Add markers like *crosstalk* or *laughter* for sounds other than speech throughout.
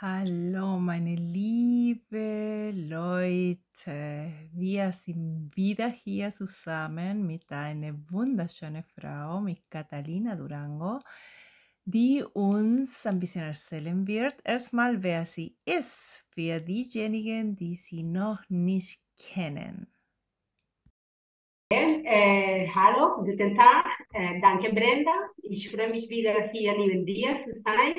Hallo, meine liebe Leute. Wir sind wieder hier zusammen mit einer wunderschönen Frau, mit Catalina Durango, die uns ein bisschen erzählen wird. Erstmal, wer sie ist, für diejenigen, die sie noch nicht kennen. Äh, hallo, guten Tag. Äh, danke, Brenda. Ich freue mich wieder hier neben dir zu sein.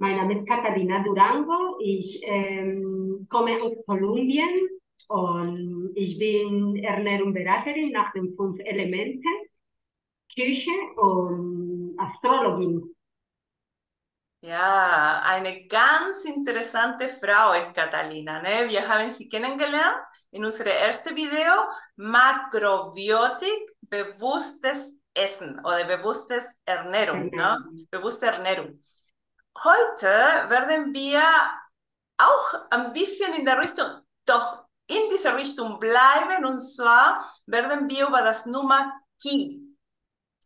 Mein Name ist Catalina Durango. Ich ähm, komme aus Kolumbien und ich bin Ernährungsberaterin nach den fünf Elementen, Küche und Astrologin. Ja, eine ganz interessante Frau ist Catalina. Ne? Wir haben sie kennengelernt in unserem ersten Video, Makrobiotik, bewusstes Essen oder bewusstes Ernährung, ne? bewusste Ernährung. Heute werden wir auch ein bisschen in der Richtung, doch in dieser Richtung bleiben und zwar werden wir über das Nummer Ki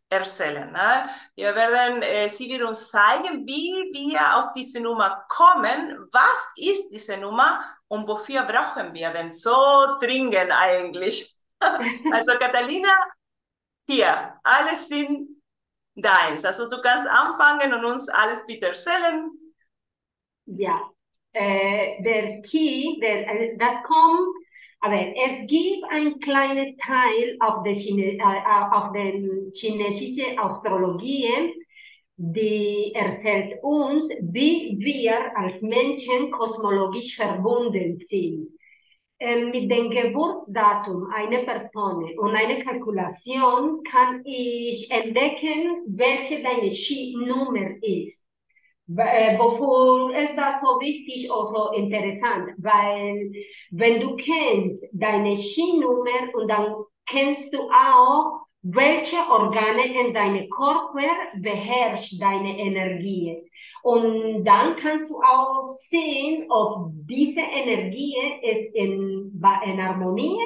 erzählen. Ne? Wir werden, äh, sie wird uns zeigen, wie wir auf diese Nummer kommen, was ist diese Nummer und wofür brauchen wir denn so dringend eigentlich. *laughs* also Catalina, hier, alles sind deins. Also du kannst anfangen und uns alles bitte erzählen. Ja, äh, der Key, der, äh, das kommt aber es gibt einen kleinen Teil auf der, Chine, äh, auf der chinesischen Astrologie, die erzählt uns, wie wir als Menschen kosmologisch verbunden sind. Mit dem Geburtsdatum einer Person und einer Kalkulation kann ich entdecken, welche deine Ski-Nummer ist. Wofür ist das so wichtig oder so interessant? Weil wenn du kennst deine Schienummer und dann kennst du auch, welche Organe in deinem Körper beherrscht deine Energie. Und dann kannst du auch sehen, ob diese Energie ist in, in Harmonie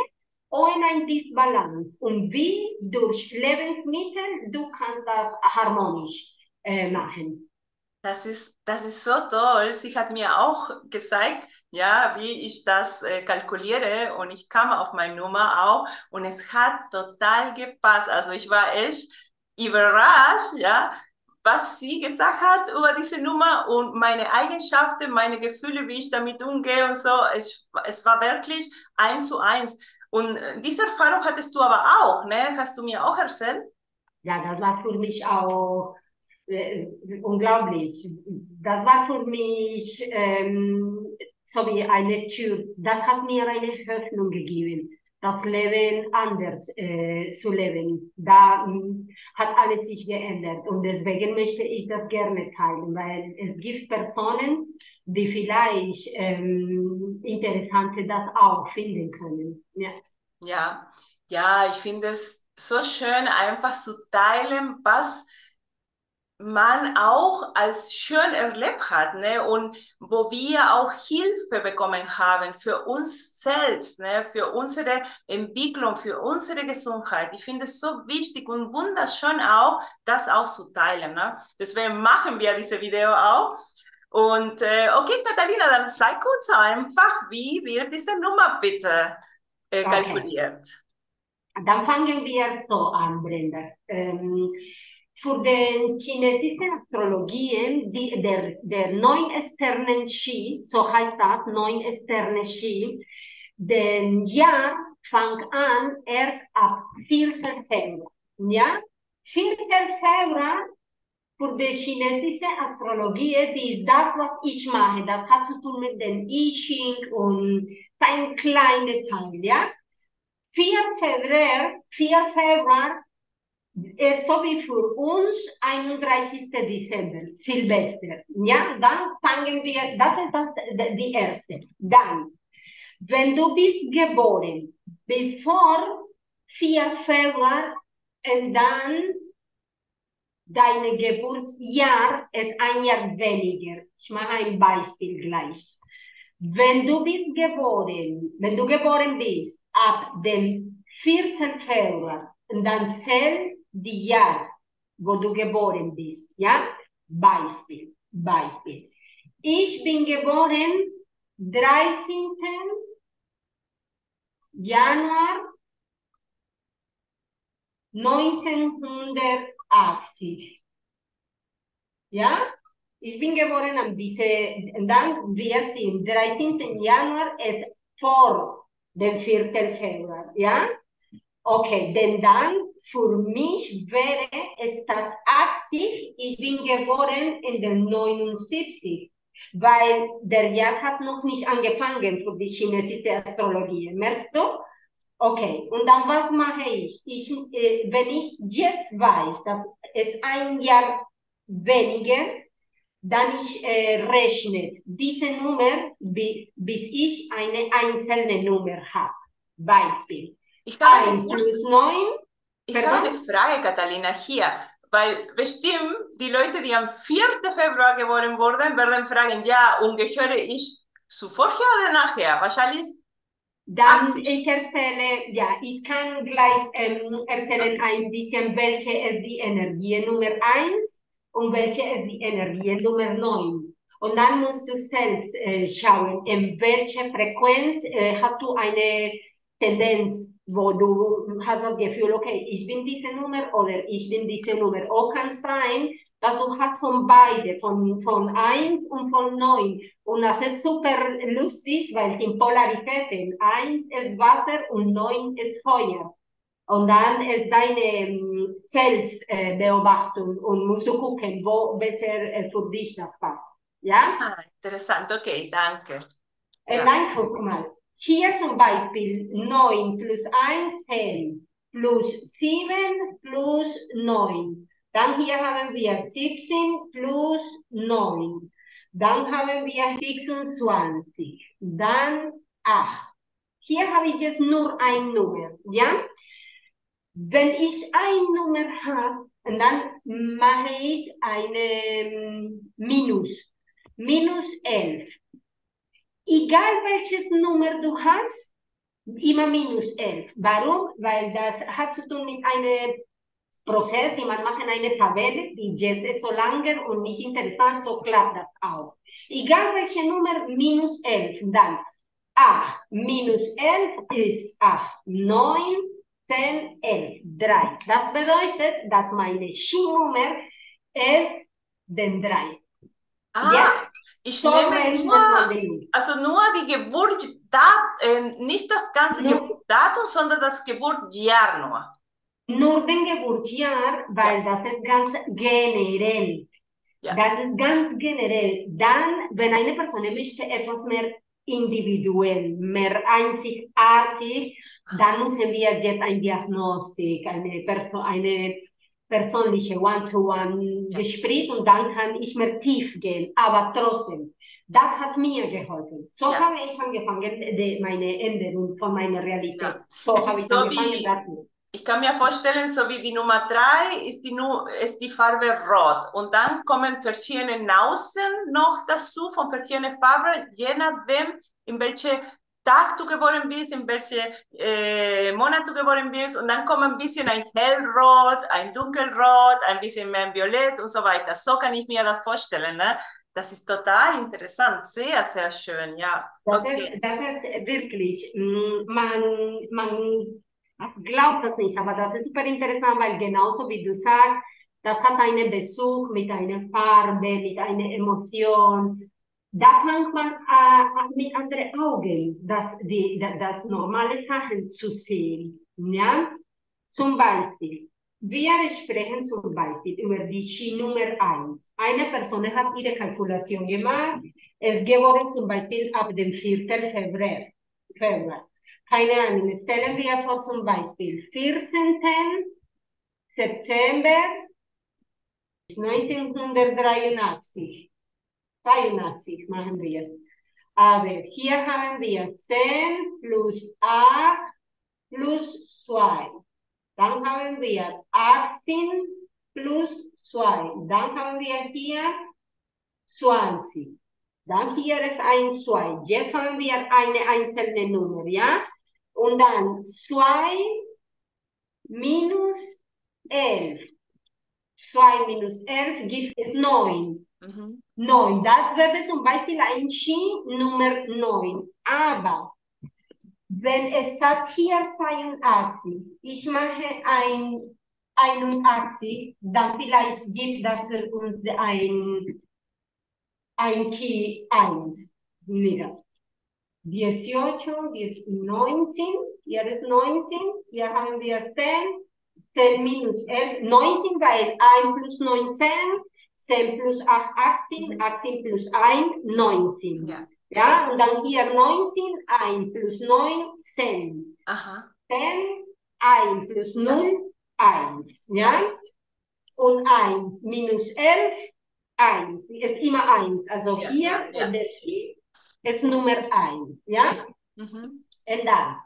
oder in Disbalance. Und wie durch Lebensmittel du kannst das harmonisch äh, machen. Das ist, das ist so toll. Sie hat mir auch gezeigt, ja, wie ich das äh, kalkuliere und ich kam auf meine Nummer auch und es hat total gepasst. Also ich war echt überrascht, ja, was sie gesagt hat über diese Nummer und meine Eigenschaften, meine Gefühle, wie ich damit umgehe und so. Es, es war wirklich eins zu eins. Und äh, diese Erfahrung hattest du aber auch, ne? Hast du mir auch erzählt? Ja, das war für mich auch äh, unglaublich. Das war für mich ähm, so wie eine Tür. Das hat mir eine Hoffnung gegeben, das Leben anders äh, zu leben. Da äh, hat alles sich geändert und deswegen möchte ich das gerne teilen, weil es gibt Personen, die vielleicht ähm, Interessante das auch finden können. Ja, ja, ja ich finde es so schön, einfach zu teilen, was man auch als schön erlebt hat ne? und wo wir auch Hilfe bekommen haben für uns selbst, ne? für unsere Entwicklung, für unsere Gesundheit. Ich finde es so wichtig und wunderschön auch, das auch zu teilen. Ne? Deswegen machen wir diese Video auch. Und äh, okay, Katharina, dann sei kurz einfach, wie wird diese Nummer bitte äh, kalkuliert? Okay. Dann fangen wir so an, Brenda. Ähm, für den chinesischen Astrologien, die, der, der neun Sternen Ski, so heißt das, neun Sterne Ski, den Jahr fängt an erst ab 4. Februar. Ja? 4. Februar für die chinesische Astrologie, die ist das, was ich mache. Das hat zu tun mit dem I Ching und ein kleiner Teil, ja? 4. Februar, 4. Februar so wie für uns 31. Dezember, Silvester. Ja, dann fangen wir, das ist das, die erste. Dann, wenn du bist geboren, bevor 4 Februar und dann dein Geburtsjahr ist ein Jahr weniger. Ich mache ein Beispiel gleich. Wenn du bist geboren, wenn du geboren bist ab dem 14. Februar und dann zählt die Jahr, wo du geboren bist, ja? Beispiel, Beispiel. Ich bin geboren 13. Januar 1980. Ja? Ich bin geboren am diese, dann wir sind 13. Januar ist vor dem 4. Februar, ja? Okay, denn dann für mich wäre es das 80, ich bin geboren in den 79, weil der Jahr hat noch nicht angefangen für die chinesische Astrologie, merkst du? Okay, und dann was mache ich? ich äh, wenn ich jetzt weiß, dass es ein Jahr weniger, dann ich äh, rechne diese Nummer, bis, bis ich eine einzelne Nummer habe. Beispiel. Ich habe, 1 plus 9. ich habe eine Frage, Catalina, hier. Weil bestimmt die Leute, die am 4. Februar geboren wurden, werden fragen, ja, und gehöre ich zu vorher oder nachher? Wahrscheinlich Dann 80. ich erzähle, ja, ich kann gleich ähm, erzählen ein bisschen, welche ist die Energie Nummer 1 und welche ist die Energie Nummer 9. Und dann musst du selbst äh, schauen, in welcher Frequenz äh, hast du eine Tendenz, wo du hast das Gefühl, okay, ich bin diese Nummer oder ich bin diese Nummer. Auch kann sein, dass du hast von beide, von, von 1 und von 9. Und das ist super lustig, weil es sind Polaritäten. 1 ist Wasser und 9 ist Feuer. Und dann ist deine ähm, Selbstbeobachtung und musst du gucken, wo besser äh, für dich das passt. Ja? Ah, interessant, okay, danke. Äh, Ja. Nein, guck mal. Hier zum Beispiel 9 plus 1, 10, plus 7 plus 9. Dann hier haben wir 17 plus 9. Dann haben wir 26. Dann 8. Hier habe ich jetzt nur eine Nummer, ja? Wenn ich eine Nummer habe, dann mache ich eine ähm, Minus. Minus 11. Egal welches Nummer du hast, immer minus 11. Warum? Weil das hat zu tun mit einem Prozess, die man macht in einer Tabelle, die jetzt ist so lange und nicht interessant, so klappt das auch. Egal welche Nummer, minus 11, dann 8 minus 11 ist 8, 9, 10, 11, 3. Das bedeutet, dass meine Schienummer ist den 3. Ah, Ja? Ich So nehme nur, also nur die Geburt, äh, nicht das ganze Nur- Geburtsdatum, sondern das Geburtsjahr nur. Nur den Geburtsjahr, weil das ist ganz generell. Ja. Das ist ganz generell. Dann, wenn eine Person möchte etwas mehr individuell, mehr einzigartig, dann müssen wir jetzt eine Diagnostik, eine, Perso eine persönliche One-to-One-Gespräch und dann kann ich mehr tief gehen. Aber trotzdem, das hat mir geholfen. So Ja. habe ich angefangen, die, meine Änderung von meiner Realität. Ja. So Es habe ich so angefangen wie-. Ich kann mir vorstellen, so wie die Nummer drei ist die, Nu ist die Farbe Rot. Und dann kommen verschiedene Nuancen noch dazu von verschiedenen Farben, je nachdem, in welche Tag du geboren bist, in welche äh, Monat du geboren bist. Und dann kommt ein bisschen ein hellrot, ein dunkelrot, ein bisschen mehr violett und so weiter. So kann ich mir das vorstellen. Ne? Das ist total interessant, sehr, sehr schön, ja. Das, Okay. ist, das ist wirklich, mm, man, man glaubt das nicht, aber das ist super interessant, weil genauso wie du sagst, das hat einen Bezug mit einer Farbe, mit einer Emotion. Da fängt man äh, mit anderen Augen das, die, das, das normale Sachen zu sehen. Ja? Zum Beispiel, wir sprechen zum Beispiel über die Ski Nummer 1. Eine Person hat ihre Kalkulation gemacht, ist geboren zum Beispiel ab dem 4. Februar. Februar. Keine Ahnung, stellen wir vor zum Beispiel 14. September 1983. 82 machen wir. Aber hier haben wir 10 plus 8 plus 2. Dann haben wir 18 plus 2. Dann haben wir hier 20. Dann hier ist ein 2. Jetzt haben wir eine einzelne Nummer, ja? Und dann 2 minus 11. 2 minus 11 gibt es 9. Mhm. 9. Das wäre zum Beispiel ein Ski Nummer 9. Aber wenn es steht hier 82, ich mache ein 81, dann vielleicht gibt das für uns ein, ein Key 1. Mira. 18, 19, hier ist 19, hier haben wir 10, 10 minus 11, 19, weil 1 plus 19, 10 plus 8, 18, 18 plus 1, 19. Ja. ja, und dann hier 19, 1 plus 9, 10. Aha. 10, 1 plus 0, 1. Ja? Und 1 minus 11, 1. Ist immer 1. Also ja, hier ja, der Schritt ist Nummer 1. Ja? Mhm. Und dann,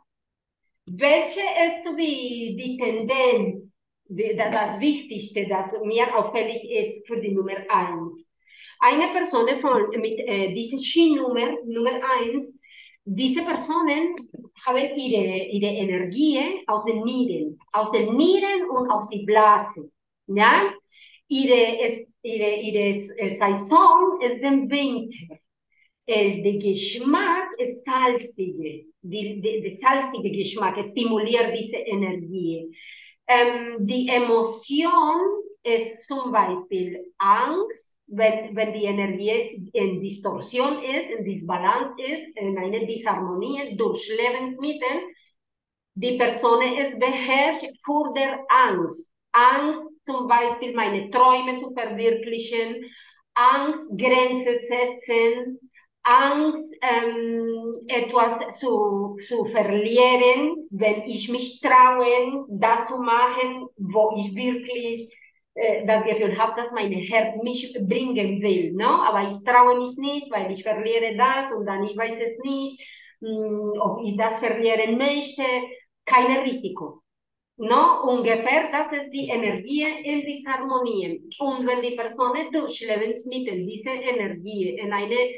welche ist die Tendenz das Wichtigste, das mir auffällig ist für die Nummer 1. Eine Person von, mit äh, dieser Skinummer, Nummer 1, diese Personen haben ihre, ihre Energie aus den Nieren, aus den Nieren und aus der Blase. Ja? Ihre, ihre, ihre Saison ist der Winter. El, der Geschmack ist salzig. Der salzige Geschmack stimuliert diese Energie. Ähm, die Emotion ist zum Beispiel Angst, wenn, wenn die Energie in Distorsion ist, in Disbalance ist, in einer Disharmonie durch Lebensmittel. Die Person ist beherrscht vor der Angst. Angst, zum Beispiel meine Träume zu verwirklichen, Angst, Grenzen setzen, Angst, ähm, etwas zu, zu verlieren, wenn ich mich traue, das zu machen, wo ich wirklich äh, das Gefühl habe, dass mein Herz mich bringen will. No? Aber ich traue mich nicht, weil ich verliere das und dann ich weiß es nicht, mh, hm, ob ich das verlieren möchte. Kein Risiko. No, ungefähr, das ist die Energie in dieser Harmonie. Und wenn die Person durch Lebensmittel diese Energie in eine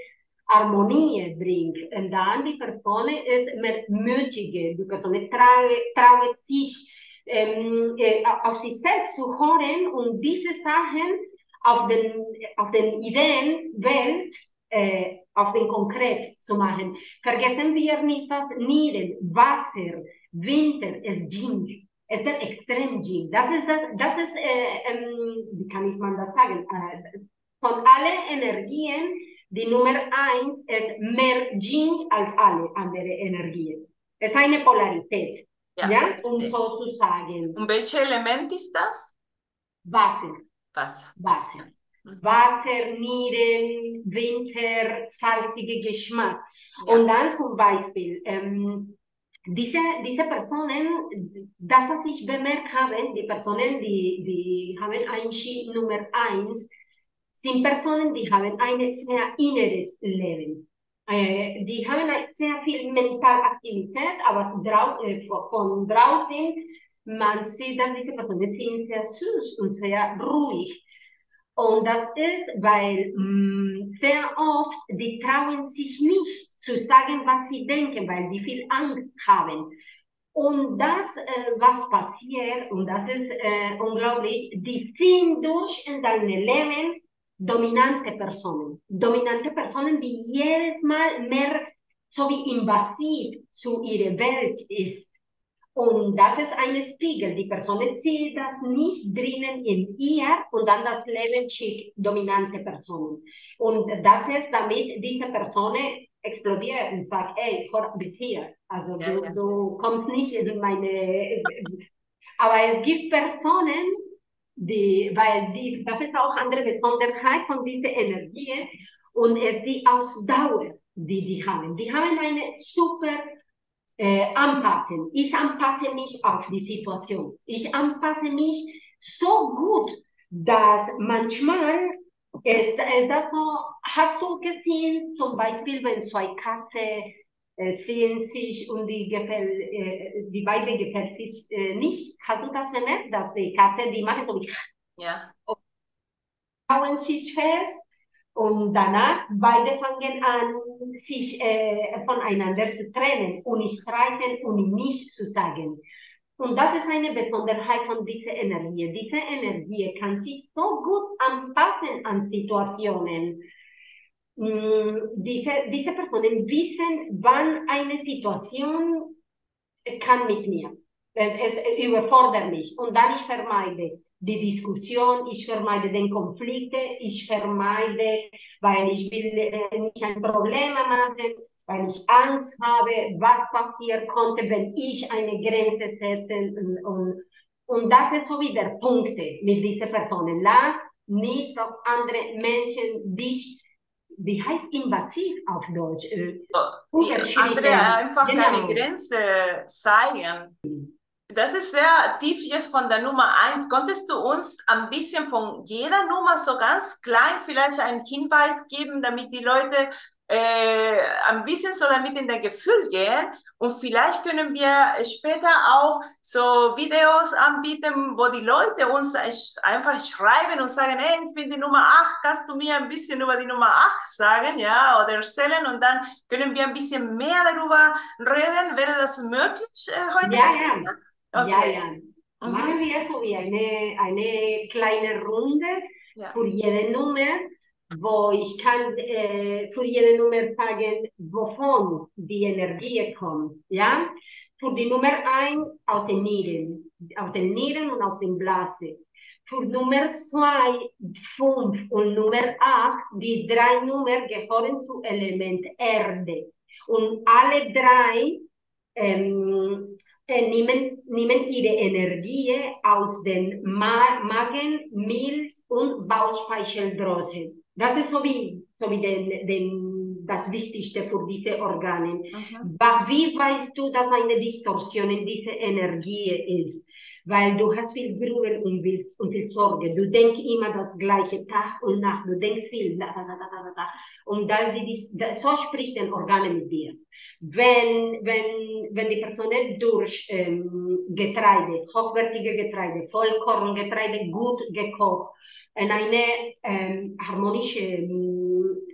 Harmonie bringt. Und dann die Person ist mehr mütiger, die Person traue sich ähm, äh, auf sich selbst zu hören und diese Sachen auf den, auf den Ideenwelt äh, auf den Konkret zu machen. Vergessen wir nicht, dass Nieren, Wasser, Winter ist Jing. Es ist extrem Jing. Das ist, das, das ist äh, ähm, wie kann ich man das sagen, äh, von allen Energien die Nummer eins ist mehr Yin als alle anderen Energien. Es ist eine Polarität, ja, ja? um so zu sagen. Und welches Element ist das? Wasser. Wasser. Wasser. Wasser, Nieren, Winter, salziger Geschmack. Ja. Und dann zum Beispiel, ähm, diese, diese Personen, das, was ich bemerkt habe, die Personen, die, die haben ein Ski Nummer eins, sind Personen, die haben ein sehr inneres Leben. Die haben sehr viel Mentalaktivität, aber drau äh, von draußen, man sieht, dass diese Personen sind sehr süß und sehr ruhig. Und das ist, weil mh, sehr oft, die trauen sich nicht zu sagen, was sie denken, weil die viel Angst haben. Und das, äh, was passiert, und das ist äh, unglaublich, die ziehen durch in dein Leben dominante Personen. Dominante Personen, die jedes Mal mehr so wie invasiv zu ihrer Welt ist. Und das ist ein Spiegel. Die Person sieht das nicht drinnen in ihr und dann das Leben schickt dominante Personen. Und das ist, damit diese Person explodiert und sagt, ey, hör bis hier. Also ja, du, ja. du kommst nicht in meine... Aber es gibt Personen, die, weil die, das ist auch andere Besonderheit von dieser Energie und es die Ausdauer, die die haben. Die haben eine super äh, Anpassen. Ich anpasse mich auf die Situation. Ich anpasse mich so gut, dass manchmal ist, ist das so, hast du gesehen, zum Beispiel, wenn zwei Katzen sehen sich und die, gefällt, äh, die beiden gefällt sich äh, nicht. Hast du das bemerkt, dass die Katze, die machen so ja. hauen sich fest und danach beide fangen an, sich äh, voneinander zu trennen und streiten und nicht zu sagen. Und das ist eine Besonderheit von dieser Energie. Diese Energie kann sich so gut anpassen an Situationen diese, diese Personen wissen, wann eine Situation kann mit mir. Es, überfordert mich. Und dann ich vermeide die Diskussion, ich vermeide den Konflikte, ich vermeide, weil ich will äh, nicht ein Problem machen, weil ich Angst habe, was passieren konnte, wenn ich eine Grenze setze. Und, und, das ist so wie der Punkt mit diesen Personen. Lass nicht auf andere Menschen dich wie heißt invasiv auf Deutsch? Äh, die andere einfach genau. keine Grenze zeigen. Das ist sehr tief jetzt von der Nummer eins. Konntest du uns ein bisschen von jeder Nummer so ganz klein vielleicht einen Hinweis geben, damit die Leute äh, ein bisschen so damit in der Gefühl gehen und vielleicht können wir später auch so Videos anbieten, wo die Leute uns einfach schreiben und sagen, hey, ich bin die Nummer 8, kannst du mir ein bisschen über die Nummer 8 sagen, ja, oder erzählen und dann können wir ein bisschen mehr darüber reden. Wäre das möglich äh, heute? Ja, ja. Okay. Ja, ja. Mhm. Machen wir so wie eine, eine kleine Runde ja. für jede Nummer wo ich kann äh, für jede Nummer sagen, wovon die Energie kommt. Ja? Für die Nummer 1 aus den Nieren, aus den Nieren und aus den Blase. Für Nummer 2, 5 und Nummer 8, die drei Nummern gehören zu Element Erde. Und alle drei ähm, äh, nehmen, nehmen ihre Energie aus den Ma Magen, Milz und Bauchspeicheldrüse. Das ist so wie, so wie den, den, das Wichtigste für diese Organe. Mhm. Wie weißt du, dass eine Distorsion in dieser Energie ist? Weil du hast viel Grübeln und, willst, und viel Sorge. Du denkst immer das gleiche Tag und Nacht. Du denkst viel. Da, da, da, da, da. Und dann so spricht den Organe mit dir. Wenn, wenn, wenn die Person durch ähm, Getreide, hochwertige Getreide, Vollkorngetreide gut gekocht, in eine ähm, harmonische ähm,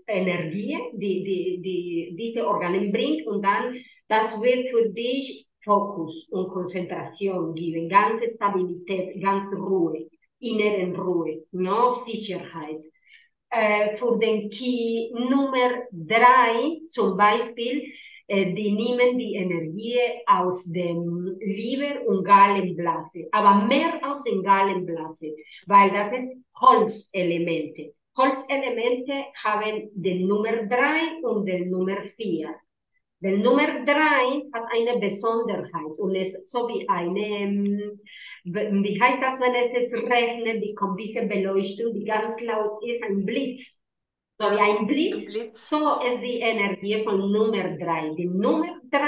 Energie, die, die, die diese Organe bringt und dann das wird für dich Fokus und Konzentration geben, ganze Stabilität, ganz Ruhe, inneren Ruhe, no Sicherheit. Äh, für den Key Nummer drei zum Beispiel äh, die nehmen die Energie aus dem Leber- und Gallenblase, aber mehr aus dem Gallenblase, weil das sind Holzelemente. Holzelemente haben den Nummer 3 und den Nummer 4. Der Nummer 3 hat eine Besonderheit und ist so wie eine, wie heißt das, wenn es regnet, die kommt diese Beleuchtung, die ganz laut ist, ein Blitz. So wie ein Blitz, Blitz, so ist die Energie von Nummer 3. Die Nummer 3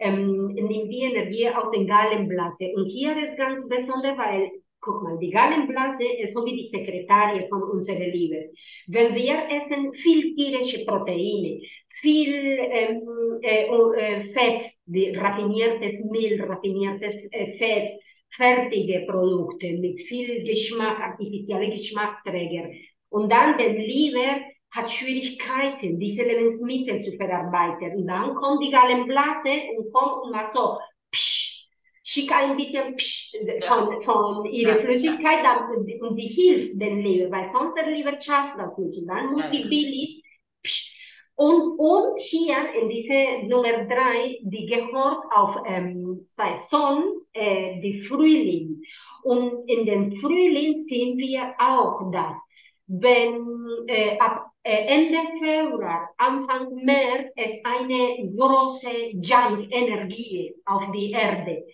ähm, nimmt die Energie aus der Gallenblase. Und hier ist ganz besonders, weil, guck mal, die Gallenblase ist so wie die Sekretarie von unserer Liebe. Wenn wir essen viel tierische Proteine, viel ähm, äh, äh, Fett, wie raffiniertes Mehl, raffiniertes äh, Fett, fertige Produkte mit viel Geschmack, artifizielle Geschmacksträger, und dann der Leber hat Schwierigkeiten, diese Lebensmittel zu verarbeiten. Und dann kommt die Gallenblase und kommt und macht so, psch, schickt ein bisschen psch, von, von ihrer Flüssigkeit dann, und die hilft den Leber, weil sonst der Leber schafft das nicht. Dann muss die Bilis psch, und, und hier in diese Nummer drei, die gehört auf ähm, Saison, äh, die Frühling. Und in den Frühling sehen wir auch das wenn äh, ab äh, Ende Februar, Anfang März es eine große Junk-Energie auf die Erde.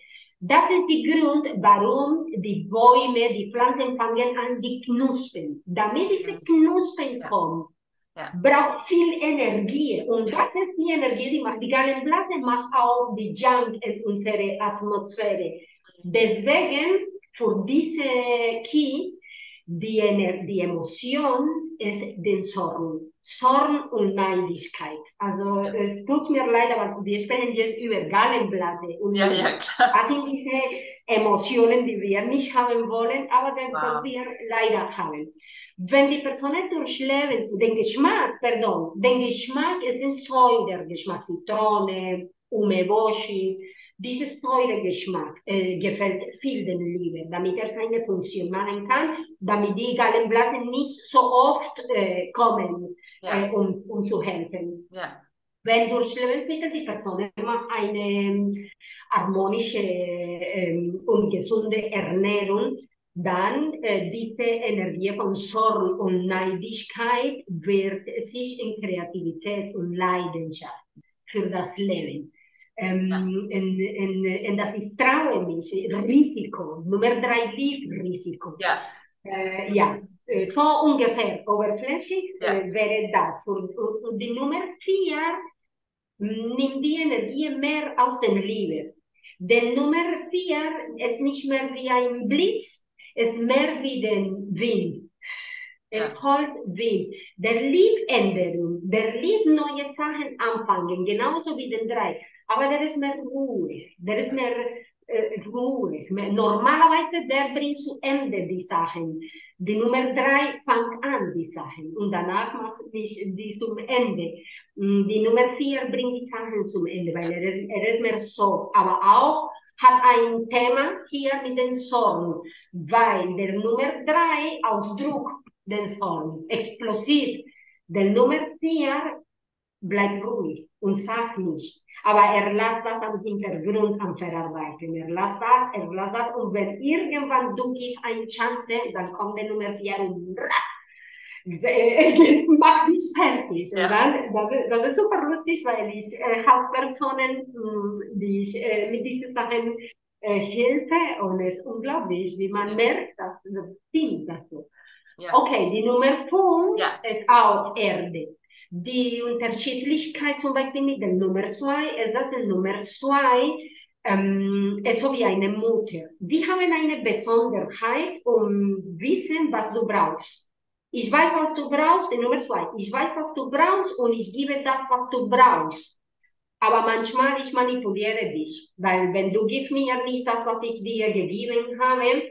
Das ist der Grund, warum die Bäume, die Pflanzen fangen an, die Knospen. Damit diese Knospen kommen, ja. braucht viel Energie. Und das ist die Energie, die macht. Die Gallenblase macht auch die Junk in unserer Atmosphäre. Deswegen, für diese Key, die, die Emotion ist den Zorn. Zorn und Neidigkeit. Also es tut mir leid, aber wir sprechen jetzt über Gallenblase. Und ja, ja, klar. Das sind diese Emotionen, die wir nicht haben wollen, aber das, wow. das wir leider haben. Wenn die Personen durchleben, den Geschmack, pardon, den Geschmack ist ein Säudergeschmack, Zitrone, Umeboshi, dieses teure Geschmack äh, gefällt vielen Lieben, damit er seine Funktion machen kann, damit die Gallenblasen nicht so oft äh, kommen ja. äh, um, um zu helfen. Ja. Wenn durch Lebensmittel die Person immer eine ähm, harmonische äh, und gesunde Ernährung, dann äh, diese Energie von Sorgen und Neidigkeit wird sich in Kreativität und Leidenschaft für das Leben. Ähm, ja. en, en, en das ist traue mich, Risiko, Nummer drei, Risiko. Ja. Äh, ja, äh, so ungefähr oberflächlich ja. äh, wäre das. Und, und, und, die Nummer vier nimmt die Energie mehr aus dem Liebe. Denn Nummer vier ist nicht mehr wie ein Blitz, ist mehr wie den Wind. Es ja. holt Wind. Der liebt Änderung, der liebt neue Sachen anfangen, genauso wie den drei. Aber der ist mehr ruhig, der ist mehr äh, ruhig. Normalerweise, der bringt zu Ende die Sachen. Die Nummer drei fängt an die Sachen und danach macht die, die zum Ende. Mm, die Nummer vier bringt die Sachen zum Ende, weil er, er ist mehr so. Aber auch hat ein Thema hier mit den Sorgen, weil der Nummer drei Ausdruck den Sorgen, explosiv. Der Nummer vier bleibt ruhig und sagt nicht. Aber er lässt das am Hintergrund am Verarbeiten. Er lässt das, er lässt das. Und wenn irgendwann du gibst eine Chance, dann kommt der Nummer 4 und *laughs* macht dich fertig. Ja. Dann, das, ist, das ist super lustig, weil ich äh, habe Personen, hm, die ich äh, mit diesen Sachen äh, helfe und es ist unglaublich, wie man merkt, dass das stimmt. Das so. Ja. Okay, die Nummer 5 ja. ist auch Erde. Die Unterschiedlichkeit zum Beispiel mit der Nummer zwei ist, dass die Nummer zwei ähm, ist so wie eine Mutter. Die haben eine Besonderheit und wissen, was du brauchst. Ich weiß, was du brauchst, Nummer zwei. Ich weiß, was du brauchst und ich gebe das, was du brauchst. Aber manchmal ich manipuliere dich, weil wenn du gibst mir nicht das, was ich dir gegeben habe,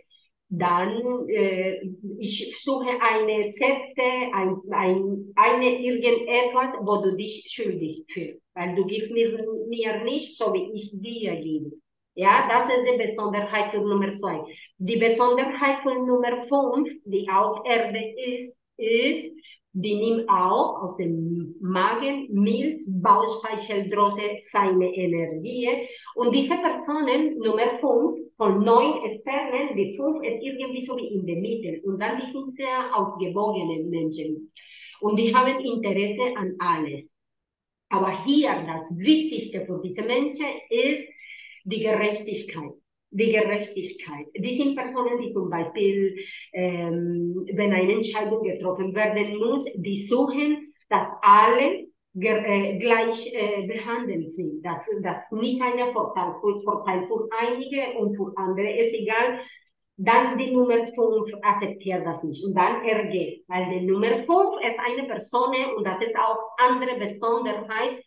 dann äh, ich suche eine Sätze, ein, ein, eine irgendetwas, wo du dich schuldig fühlst, weil du gibst mir, mir nicht, so wie ich dir gebe. Ja, das ist die Besonderheit für Nummer zwei. Die Besonderheit von Nummer fünf, die auch Erde ist, ist, die nimmt auch aus dem Magen, Milz, Bauchspeicheldrüse seine Energie. Und diese Personen, Nummer fünf, von neun Externen, die fünf ist irgendwie so wie in der Mitte. Und dann die sind sehr ausgewogene Menschen. Und die haben Interesse an alles. Aber hier das Wichtigste für diese Menschen ist die Gerechtigkeit. Die Gerechtigkeit. Die sind Personen, die zum Beispiel, ähm, wenn eine Entscheidung getroffen werden muss, die suchen, dass alle äh, gleich äh, behandelt sind. Dass, dass nicht ein Vorteil Vorteil für einige und für andere ist egal. Dann die Nummer 5 akzeptiert das nicht. Und dann geht. Weil die Nummer 5 ist eine Person und das ist auch andere Besonderheit.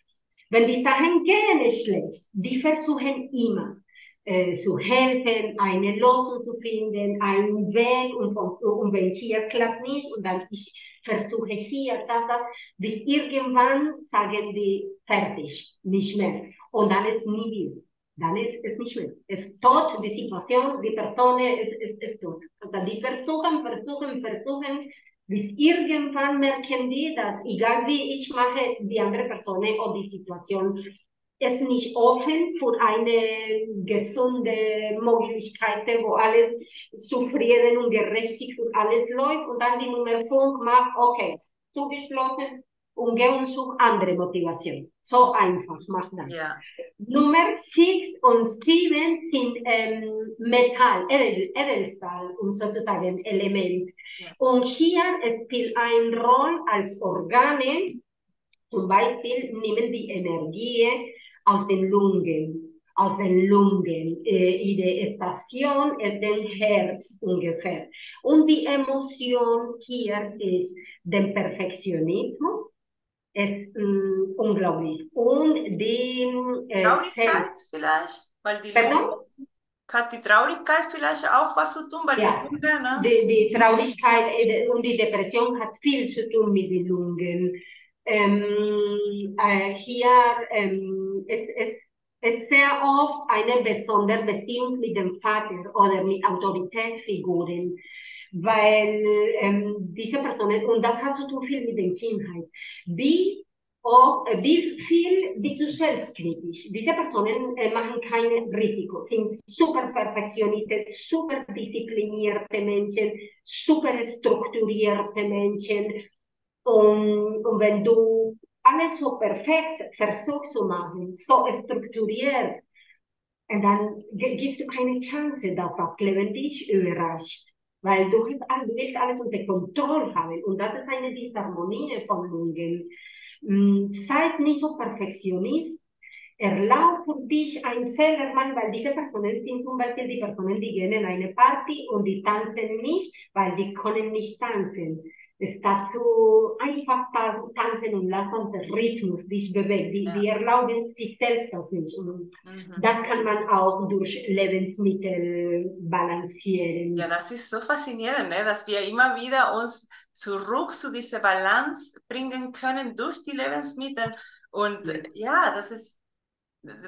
Wenn die Sachen gehen schlecht, die versuchen immer äh, zu helfen, eine Lösung zu finden, einen Weg und, und, und wenn hier klappt nicht und dann ich versuche hier, das, das, bis irgendwann sagen die fertig, nicht mehr. Und dann ist nie wieder. Dann ist es nicht mehr. Es ist tot, die Situation, die Person ist, ist, ist tot. Also die versuchen, versuchen, versuchen, bis irgendwann merken die, dass egal wie ich mache, die andere Person oder die Situation ist nicht offen für eine gesunde Möglichkeit, wo alles zufrieden und gerechtig für alles läuft und dann die Nummer 5 macht, okay, zugeschlossen und gehen zu andere Motivation. So einfach macht das. Ja. Nummer 6 und 7 sind ähm, Metall, Edel, Edelstahl und sozusagen Element. Ja. Und hier spielt eine Rolle als Organe, zum Beispiel nehmen die Energie aus den Lungen, aus den Lungen. Äh, die Station ist den Herz ungefähr. Und die Emotion hier ist der Perfektionismus. Ist mh, mm, unglaublich. Und die äh, Traurigkeit vielleicht, weil die Pardon? hat die Traurigkeit vielleicht auch was zu tun, weil ja, die Lunge, ne? Die, die Traurigkeit äh, und die Depression hat viel zu tun mit den Lungen. Ähm, äh, hier ähm, es, es, es sehr oft eine besondere Beziehung mit dem Vater oder mit Autoritätsfiguren. weil ähm, diese Personen, und das hat zu tun viel mit der Kindheit, wie, auch, wie viel bist du selbstkritisch? Diese Personen äh, machen kein Risiko, sind super perfektionierte, super disziplinierte Menschen, super strukturierte Menschen. Und, und wenn du alles so perfekt versuchst zu machen, so strukturiert, und dann gibst du keine Chance, dass das Leben dich überrascht. Weil du, willst alles unter Kontrolle haben. Und das ist eine Disharmonie von Lungen. Mm, seid nicht so Perfektionist. Erlaub für dich einen Fehler machen, weil diese Personen sind zum Beispiel die Personen, die gehen in eine Party und die tanzen nicht, weil die können nicht tanzen es dazu einfach tanzen und lassen der Rhythmus sich bewegt. Die, ja. die erlauben sich selbst das nicht. Und mhm. das kann man auch durch Lebensmittel balancieren. Ja, das ist so faszinierend, ne? dass wir immer wieder uns zurück zu dieser Balance bringen können durch die Lebensmittel. Und ja, ja das ist,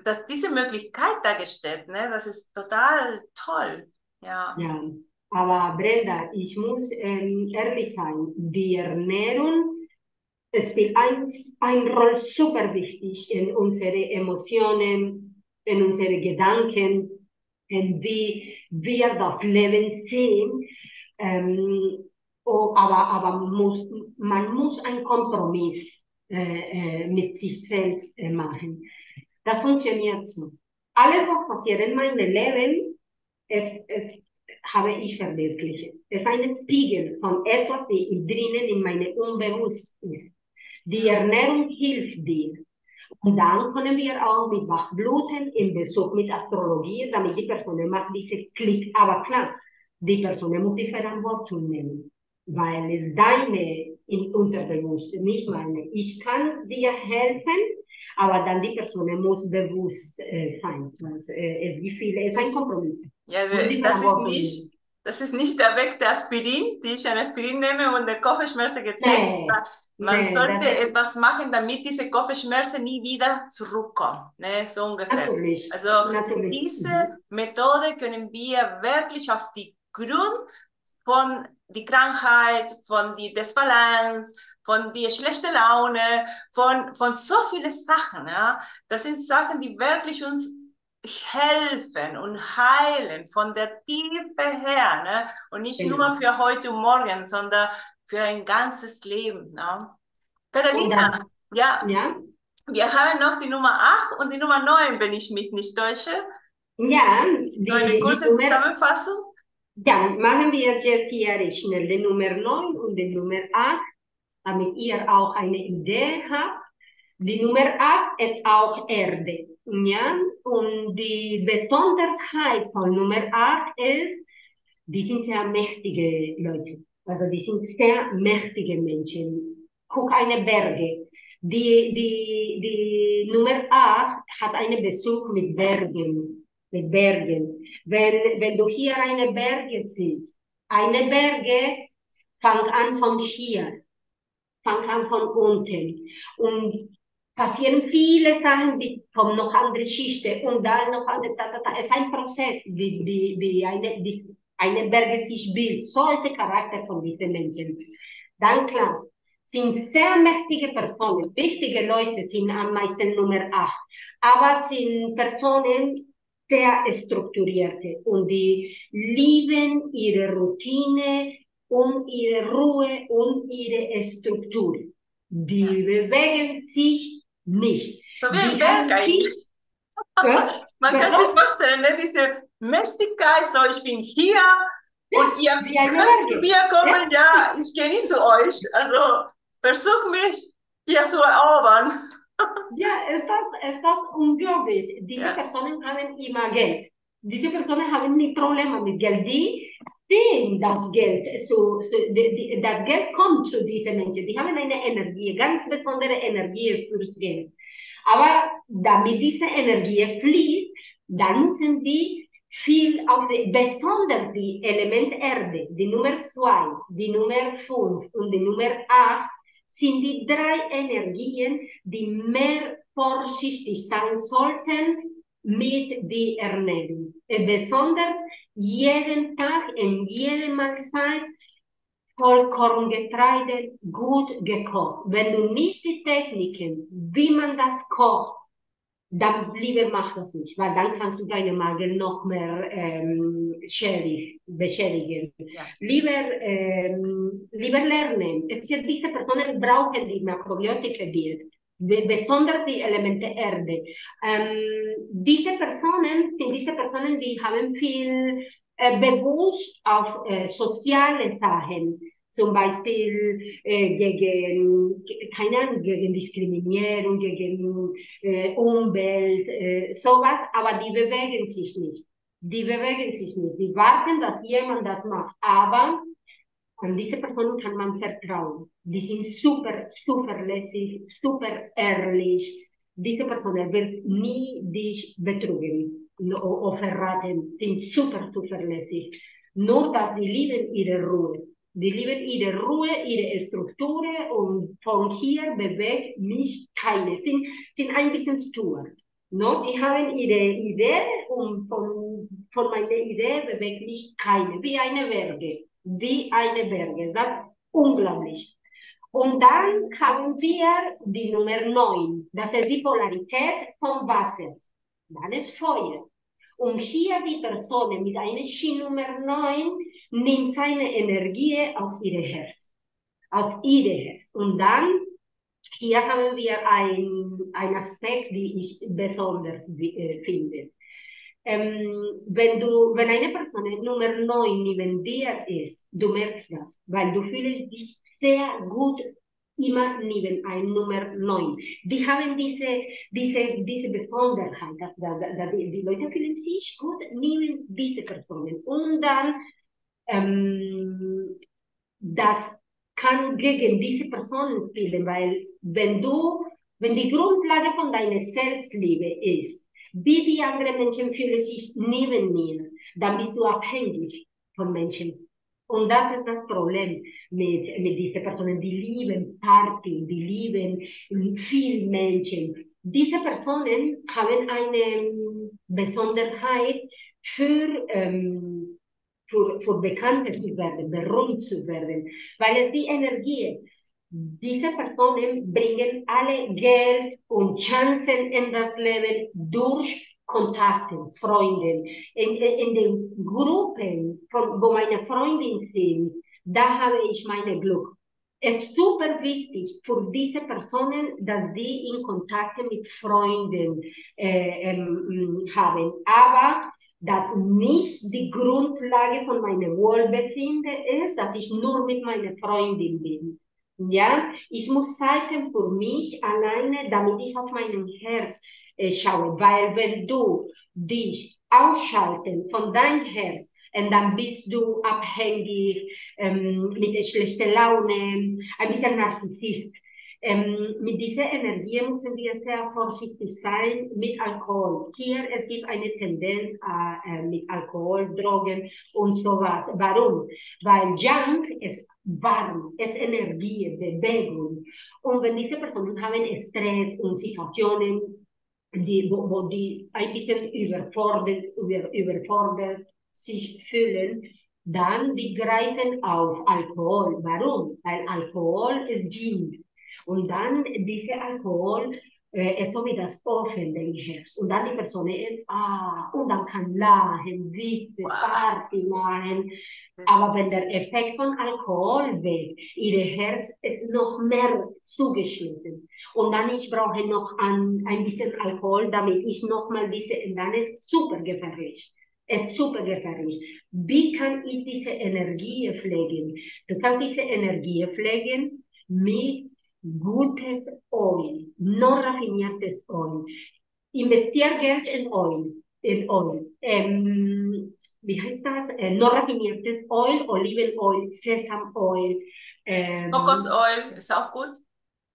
dass diese Möglichkeit dargestellt, ne? das ist total toll. Ja. ja. Aber Brenda, ich muss ähm, ehrlich sein, die Ernährung spielt ein, ein Rolle super wichtig in unsere Emotionen, in unsere Gedanken, in wie wir das Leben sehen. Ähm, oh, aber aber muss, man muss einen Kompromiss äh, äh, mit sich selbst äh, machen. Das funktioniert so. Alles, was passiert in meinem Leben, es, es habe ich verwirklicht. Es ist ein Spiegel von etwas, die drinnen in meinem Unbewusst ist. Die Ernährung hilft dir. Und dann können wir auch mit Wachbluten in Besuch mit Astrologie, damit die Person macht diese Klick. Aber klar, die Person muss die Verantwortung nehmen, weil es deine in Unterbewusst, nicht meine. Ich kann dir helfen, aber dann die Person muss bewusst äh, sein. Also, äh, es gibt viele, es ist ein Kompromiss. Ja, das ist, nicht, das ist nicht der Weg der Aspirin, die ich ein Aspirin nehme und der Kopfschmerzen getrennt. Nee. Man nee, sollte etwas machen, damit diese Kopfschmerzen nie wieder zurückkommen. Ne? So ungefähr. Natürlich. Also Natürlich. diese mhm. Methode können wir wirklich auf die Grund von die Krankheit, von die Desbalanz, von die schlechte Laune, von, von so viele Sachen. Ja? Das sind Sachen, die wirklich uns helfen und heilen von der Tiefe her. Ne? Und nicht genau. nur für heute und morgen, sondern für ein ganzes Leben. Ne? Katharina, ja, ja, wir haben noch die Nummer 8 und die Nummer 9, wenn ich mich nicht täusche. Ja, die, so eine kurze Zusammenfassung. Ja, machen wir jetzt hier schnell die Nummer 9 und die Nummer 8 damit ihr auch eine Idee habt. Die Nummer 8 ist auch Erde. Ja? Und die Besonderheit von Nummer 8 ist, die sind sehr mächtige Leute. Also die sind sehr mächtige Menschen. Guck eine Berge. Die, die, die Nummer 8 hat einen Besuch mit Bergen. Mit Bergen. Wenn, wenn du hier eine Berge siehst, eine Berge fängt an von hier fang an von unten. Und passieren viele Sachen, wie kommen noch andere Schichten und dann noch andere, da, da, da. Es ist ein Prozess, wie, wie, wie eine, wie eine Berge sich bildet. So ist der Charakter von diesen Menschen. Dann klar, sind sehr mächtige Personen, wichtige Leute sind am meisten Nummer 8, aber sind Personen sehr strukturierte und die lieben ihre Routine, um ihre Ruhe und ihre Struktur. Die bewegen sich nicht. So wie ein Berg eigentlich. Ja? Man kann sich vorstellen, ne, diese Mächtigkeit, so ich bin hier und ihr könnt zu mir kommen, ja. ja, ich zu euch. Also versuch mich hier zu erobern. Ja, es ist das, ist das unglaublich. Diese ja. Personen haben immer Geld. Diese Personen haben nicht Probleme mit Geld. Die sehen das Geld. So, so die, das Geld kommt zu diesen Menschen. Die haben eine Energie, ganz besondere Energie fürs Geld. Aber damit diese Energie fließt, dann müssen die viel auf die, besonders die Element Erde, die Nummer 2, die Nummer 5 und die Nummer 8 sind die drei Energien, die mehr vorsichtig sein sollten mit der Ernährung. Besonders jeden Tag, in jeder Mahlzeit, Vollkorngetreide gut gekocht. Wenn du nicht die Techniken, wie man das kocht, dann lieber mach das nicht, weil dann kannst du deine Magen noch mehr ähm, schädig, beschädigen. Ja. Lieber, ähm, lieber lernen. Es gibt diese Personen brauchen die Makrobiotika diät besonders die Elemente Erde. Ähm, diese Personen sind diese Personen, die haben viel äh, bewusst auf äh, soziale Sachen zum Beispiel äh, gegen, keine Ahnung, gegen Diskriminierung, gegen äh, Umwelt, äh, sowas, aber die bewegen sich nicht. Die bewegen sich nicht. Die warten, dass jemand das macht. Aber an diese Personen kann man vertrauen. Die sind super zuverlässig, super ehrlich. Diese Person wird nie dich betrügen oder verraten, sind super zuverlässig. Nur, dass sie lieben ihre Ruhe. Die lieben ihre Ruhe, ihre Struktur und von hier bewegt mich keine. Sind, sind ein bisschen stur. No? Die haben ihre Idee und von, von meiner Idee bewegt mich keine. Wie eine Berge. Wie eine Berge. Das ist unglaublich. Und dann haben wir die Nummer 9. Das ist die Polarität vom Wasser. Dann ist Feuer. Und hier die Person mit einer Schienummer 9 nimmt seine Energie aus ihrem Herz. Aus ihrem Herz. Und dann, hier haben wir einen Aspekt, den ich besonders äh, finde. Ähm, wenn, du, wenn eine Person Nummer 9 neben dir ist, du merkst das, weil du fühlst dich sehr gut immer neben Nummer 9. Die haben diese, diese, diese Besonderheit, dass, dass die, die, Leute fühlen sich gut neben diese Personen. Und dann, ähm, das kann gegen diese Personen spielen, weil wenn du, wenn die Grundlage von deiner Selbstliebe ist, wie die anderen Menschen fühlen sich neben mir, dann bist du abhängig von Menschen. Und das ist das Problem mit, mit diesen Personen. Die lieben Party, die lieben viel Menschen. Diese Personen haben eine Besonderheit für, ähm, für, für Bekannte zu werden, berühmt zu werden, weil es die Energie diese Personen bringen alle Geld und Chancen in das Leben durch Kontakten, Freunden, in, in den Gruppen, von, wo meine Freundinnen sind, da habe ich mein Glück. Es ist super wichtig für diese Personen, dass sie in Kontakt mit Freunden äh, ähm, haben. Aber das nicht die Grundlage von meinem Wohlbefinden ist, dass ich nur mit meiner Freundin bin. Ja, ich muss Zeiten für mich alleine, damit ich auf meinem Herz äh, schaue. Weil wenn du dich ausschalten von deinem Herz, und dann bist du abhängig, ähm, mit schlechter Laune, ein bisschen Narzissist. Ähm, mit dieser Energie müssen wir sehr vorsichtig sein mit Alkohol. Hier es gibt eine Tendenz äh, äh, mit Alkohol, Drogen und sowas. Warum? Weil Junk ist warm, ist Energie, Bewegung. Und wenn diese Personen haben Stress und Situationen, die, wo, wo die ein bisschen überfordert, über, überfordert sich fühlen, dann die greifen auf Alkohol. Warum? Weil Alkohol ist Gin. Und dann dieser Alkohol äh, ist so wie das Offen, denke ich. Und dann die Person ist, ah, und dann kann lachen, wissen, wow. Party machen. Aber wenn der Effekt von Alkohol weg, ihr Herz ist noch mehr zugeschnitten. Und dann ich brauche noch ein, ein bisschen Alkohol, damit ich noch mal diese, und dann ist super gefährlich. ist super gefährlich. Wie kann ich diese Energie pflegen? Du kannst diese Energie pflegen mit gutes Oil, no raffiniertes Oil. Investier Geld in Oil, in Oil. Ähm, wie heißt das? Äh, no raffiniertes Oil, Olivenoil, Sesamoil. Ähm, Kokosoil ist auch gut.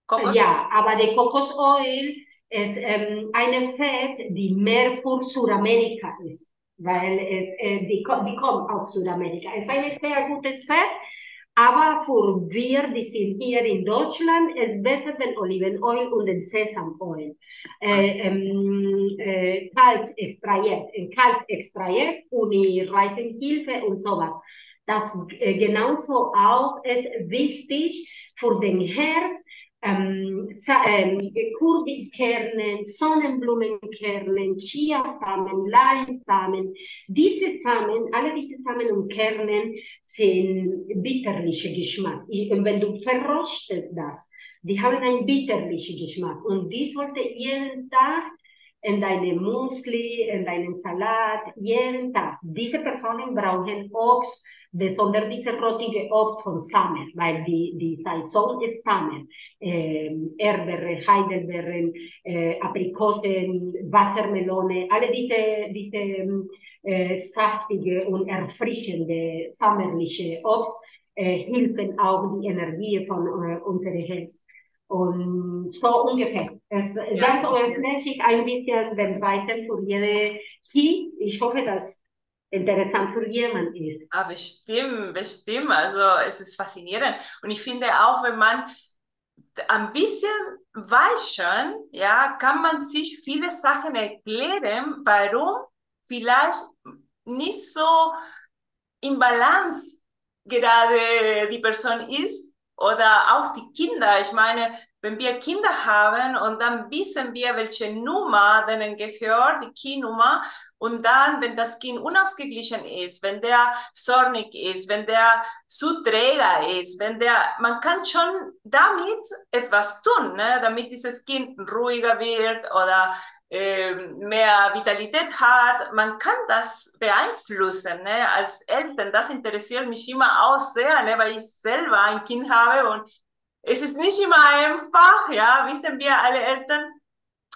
Kokos ja, aber der Kokosoil ist ähm, eine Fett, die mehr für Südamerika ist, weil es, äh, die, die kommt aus Südamerika. Es ist ein sehr gutes Fett, Aber für wir, die sind hier in Deutschland, ist besser, wenn Olivenöl und den Sesamöl äh, ähm, äh, kalt extrahiert, kalt extrahiert, ohne Reisenhilfe und sowas. Das äh, genauso auch ist wichtig für den Herz, ähm, ähm, Kürbiskernen, Sonnenblumenkernen, Chiasamen, Leinsamen. Diese Samen, alle diese Samen und Kernen sind bitterliche Geschmack. Und wenn du verrostest das, die haben einen bitterlichen Geschmack. Und die sollte jeden Tag in deinem Musli, in deinem Salat, jeden Tag. Diese Personen brauchen Obst, besonders diese rottige Obst von Samen, weil die, die Saison ist Samen. Äh, Erdbeere, Heidelbeeren, äh, Aprikosen, Wassermelone, alle diese, diese äh, saftige und erfrischende, sommerliche Obst äh, helfen auch die Energie von äh, unserer Herz. Und so ungefähr. Es, ja. Das öffnet sich ein bisschen den Weiten für jede Kind. Ich hoffe, dass interessant für jemanden ist. Ah, bestimmt, bestimmt. Also es ist faszinierend. Und ich finde auch, wenn man ein bisschen weiß schon, ja, kann man sich viele Sachen erklären, warum vielleicht nicht so im Balance gerade die Person ist oder auch die Kinder. Ich meine, wenn wir Kinder haben und dann wissen wir, welche Nummer denen gehört, die Keynummer, und dann, wenn das Kind unausgeglichen ist, wenn der zornig ist, wenn der zu träger ist, wenn der, man kann schon damit etwas tun, ne, damit dieses Kind ruhiger wird oder mehr Vitalität hat. Man kann das beeinflussen ne, als Eltern. Das interessiert mich immer auch sehr, ne, weil ich selber ein Kind habe und es ist nicht immer einfach, ja, wissen wir alle Eltern.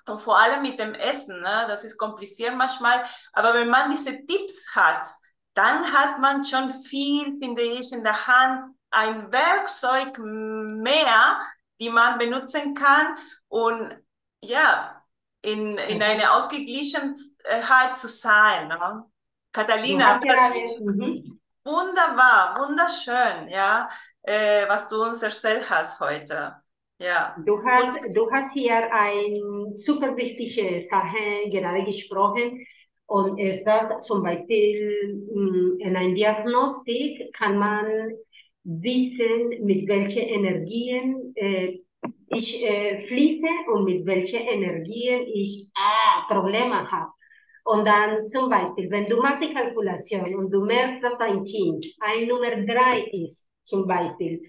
Und vor allem mit dem Essen, ne? das ist kompliziert manchmal. Aber wenn man diese Tipps hat, dann hat man schon viel, finde ich, in der Hand, ein Werkzeug mehr, die man benutzen kann und ja, in, in eine Ausgeglichenheit zu sein. Ne? Catalina, mhm. wunderbar, wunderschön, ja, äh, was du uns erzählt hast heute. Ja. Du hast, du hast hier eine super wichtige Sache gerade gesprochen. Und ist das zum Beispiel mm, in einer Diagnostik kann man wissen, mit welchen Energien äh, ich äh, fließe und mit welchen Energien ich ah, Probleme habe. Und dann zum Beispiel, wenn du machst die Kalkulation und du merkst, dass dein Kind ein Nummer drei ist, zum Beispiel,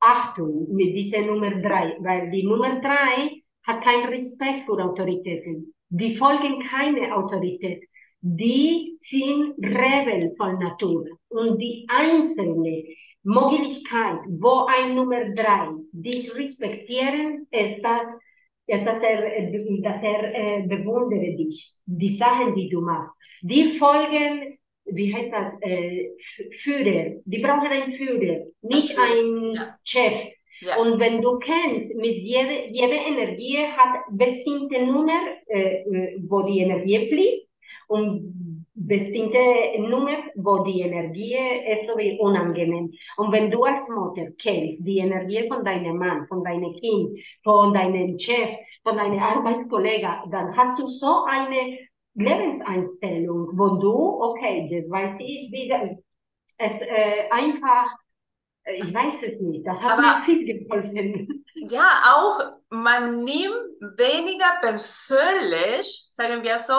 Achtung mit dieser Nummer drei, weil die Nummer drei hat keinen Respekt für Autoritäten. Die folgen keine Autorität. Die sind Rebel von Natur. Und die einzelne Möglichkeit, wo ein Nummer drei dich respektieren, ist das, ist, dass er, dass er äh, bewundere dich. Die Sachen, die du machst. Die folgen wie heißt das, äh, Führer. Die brauchen einen Führer, nicht einen ja. Chef. Ja. Und wenn du kennst, mit jeder, jede Energie hat bestimmte Nummer, äh, äh, wo die Energie fließt und bestimmte Nummer, wo die Energie ist so wie unangenehm. Und wenn du als Mutter kennst die Energie von deinem Mann, von deinem Kind, von deinem Chef, von deinem Arbeitskollegen, dann hast du so eine Lebenseinstellung, wo du, okay, das weiß ich wieder, es äh, einfach, äh, ich weiß es nicht, das hat Aber, mir viel geholfen. Ja, auch man nimmt weniger persönlich, sagen wir so,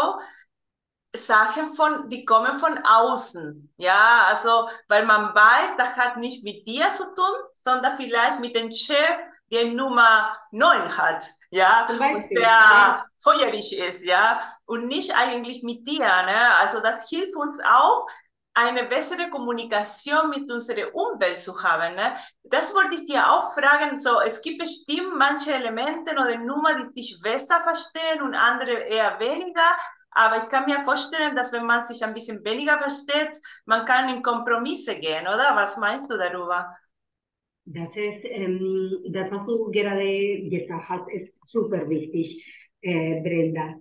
Sachen von, die kommen von außen. Ja, also, weil man weiß, das hat nicht mit dir zu tun, sondern vielleicht mit dem Chef, der Nummer 9 hat. Ja, und der ja. feuerlich ist, ja, und nicht eigentlich mit dir. Ne? Also, das hilft uns auch, eine bessere Kommunikation mit unserer Umwelt zu haben. Ne? Das wollte ich dir auch fragen. So, es gibt bestimmt manche Elemente oder Nummern, die sich besser verstehen und andere eher weniger. Aber ich kann mir vorstellen, dass wenn man sich ein bisschen weniger versteht, man kann in Kompromisse gehen, oder? Was meinst du darüber? Das ist, ähm, das, was du gerade gesagt hast, ist super wichtig, äh, Brenda.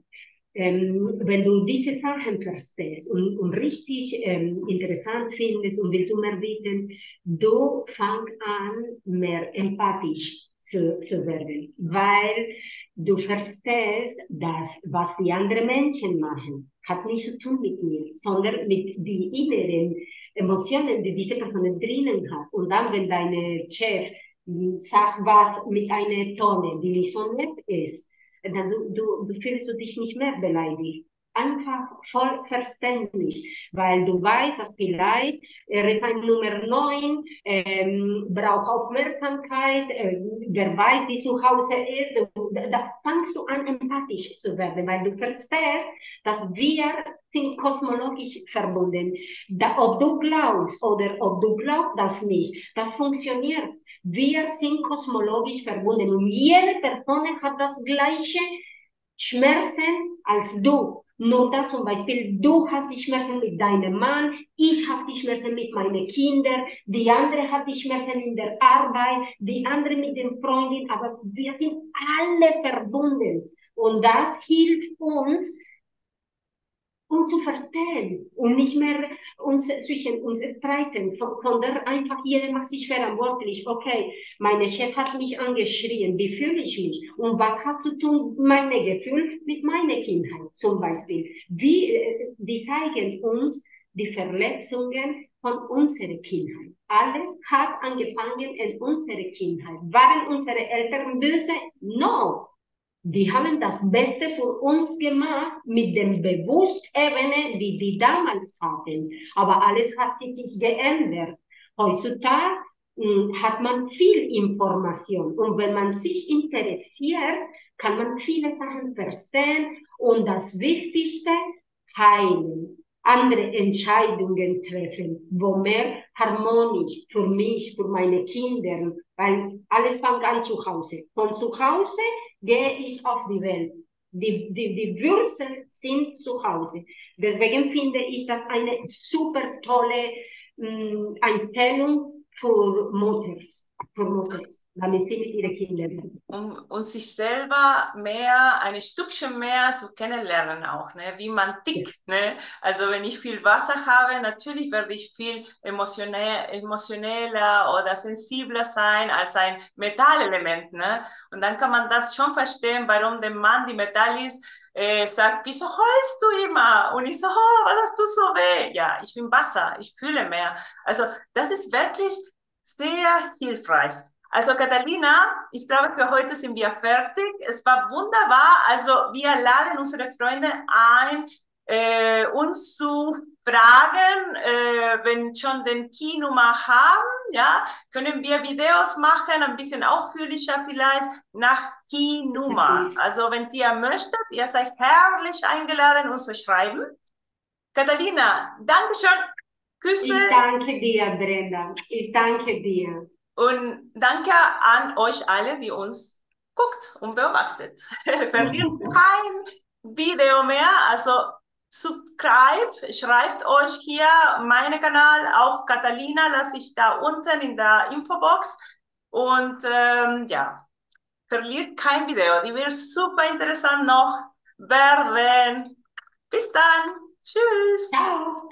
ähm, wenn du diese Sachen verstehst und, und richtig ähm, interessant findest und willst du mehr wissen, du fang an, mehr empathisch zu, zu werden, weil du verstehst, dass was die anderen Menschen machen, hat nichts zu tun mit mir, sondern mit den inneren Emotionen, die diese Person drinnen hat. Und dann, wenn deine Chef sagt was mit einer Tonne, die nicht so nett ist, dann du, du, du fühlst du dich nicht mehr beleidigt einfach voll verständlich, weil du weißt, dass vielleicht äh, Nummer 9 ähm, braucht Aufmerksamkeit, äh, wer weiß, wie zu Hause ist, da, da fangst du an, empathisch zu werden, weil du verstehst, dass wir sind kosmologisch verbunden. Da, ob du glaubst oder ob du glaubst das nicht, das funktioniert. Wir sind kosmologisch verbunden und jede Person hat das gleiche Schmerzen als du. Dass zum Beispiel, du hast die Schmerzen mit deinem Mann, ich habe die Schmerzen mit meinen Kindern, die andere hat die Schmerzen in der Arbeit, die andere mit den Freunden, aber wir sind alle verbunden. Und das hilft uns, uns zu verstehen und nicht mehr uns zwischen uns streiten, sondern einfach jeder macht sich verantwortlich. Okay, meine Chef hat mich angeschrien, wie fühle ich mich? Und was hat zu tun meine Gefühl mit meiner Kindheit zum Beispiel? Wie, äh, die zeigen uns die Verletzungen von unserer Kindheit. Alles hat angefangen in unserer Kindheit. Waren unsere Eltern böse? No. Die haben das Beste für uns gemacht mit dem Bewusstebene, die die damals hatten. Aber alles hat sich geändert. Heutzutage hm, hat man viel Information und wenn man sich interessiert, kann man viele Sachen verstehen und das Wichtigste, heilen, andere Entscheidungen treffen, wo mehr harmonisch für mich, für meine Kinder, weil alles fängt an zu Hause. Von zu Hause gehe ich auf die Welt. Die, die, die Wurzeln sind zu Hause. Deswegen finde ich das eine super tolle mh, mm, Einstellung für Mutters, für Mutters damit sie mit ihren Kindern. Um, um sich selber mehr, ein Stückchen mehr zu kennenlernen auch, ne? wie man tickt. Ja. Ne? Also wenn ich viel Wasser habe, natürlich werde ich viel emotionell, emotioneller oder sensibler sein als ein Metallelement. Ne? Und dann kann man das schon verstehen, warum der Mann, die Metall ist, äh, sagt, wieso heulst du immer? Und ich so, oh, was hast du so weh? Ja, ich bin Wasser, ich fühle mehr. Also das ist wirklich sehr hilfreich. Also Catalina, ich glaube, für heute sind wir fertig. Es war wunderbar. Also wir laden unsere Freunde ein, äh, uns zu fragen, äh, wenn schon den Keynummer haben, ja, können wir Videos machen, ein bisschen ausführlicher vielleicht nach Keynummer. Also wenn ihr möchtet, ihr seid herrlich eingeladen, uns zu schreiben. Catalina, danke schön. Küsse. Ich danke dir, Brenda. Ich danke dir. Und danke an euch alle, die uns guckt und beobachtet. *laughs* Verliert kein Video mehr. Also subscribe, schreibt euch hier meinen Kanal, auch Catalina lasse ich da unten in der Infobox. Und ähm, ja, verliert kein Video. Die wird super interessant noch werden. Bis dann. Tschüss. Ciao.